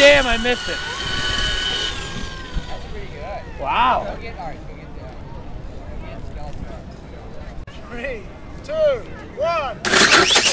Damn, I missed it. That's pretty good. Wow. Three, two, one.